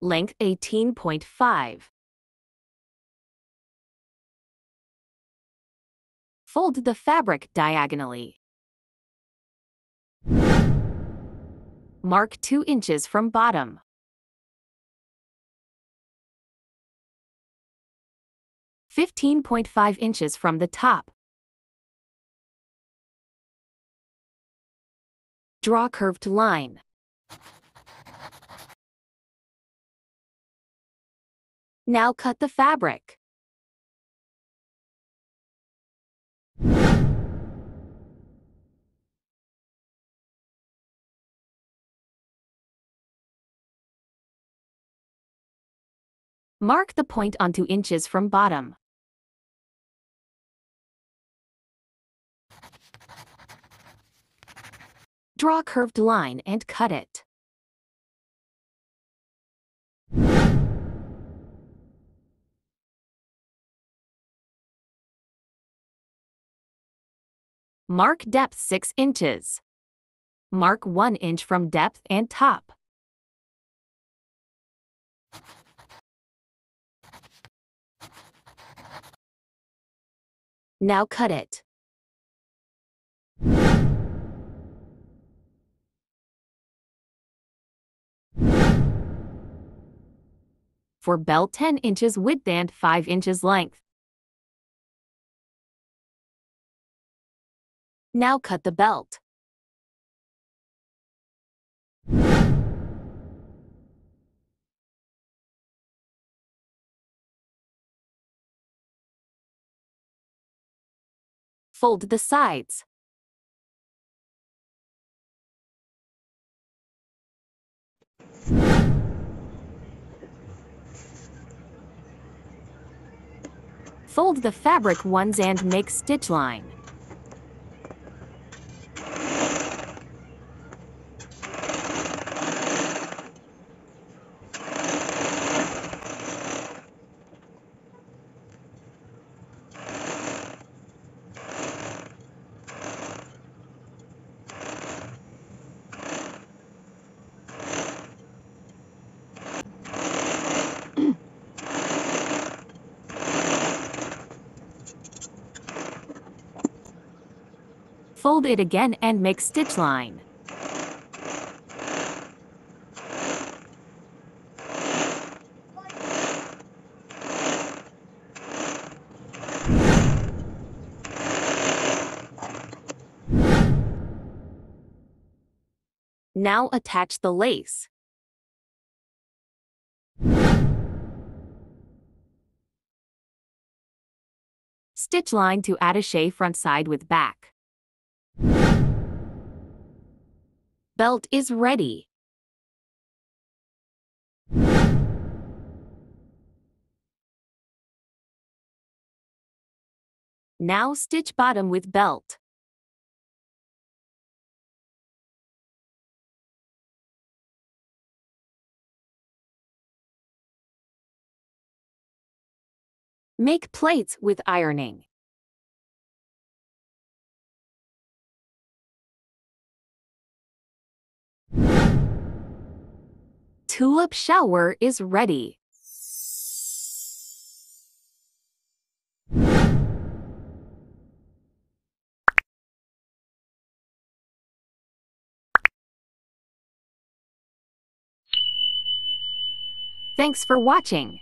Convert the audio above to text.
length 18.5. Fold the fabric diagonally. Mark 2 inches from bottom. Fifteen point five inches from the top. Draw curved line. Now cut the fabric. Mark the point on 2 inches from bottom. Draw curved line and cut it. Mark depth 6 inches. Mark 1 inch from depth and top. Now cut it. For belt 10 inches width and 5 inches length. Now cut the belt. Fold the sides. Fold the fabric ones and make stitch line. Fold it again and make stitch line. Now attach the lace. Stitch line to attaché front side with back. Belt is ready. Now stitch bottom with belt. Make plates with ironing. Tulip shalwar is ready. Thanks for watching.